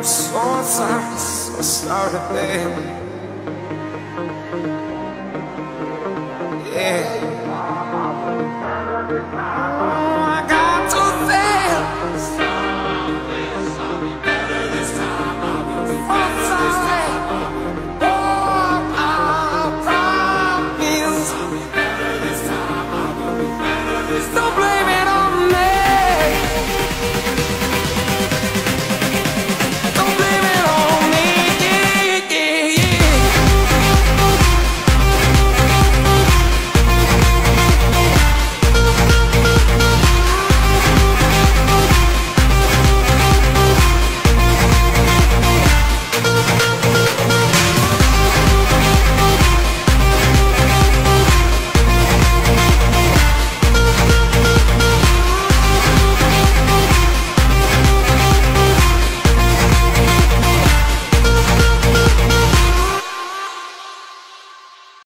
I'm so sorry, so sorry, baby. Yeah.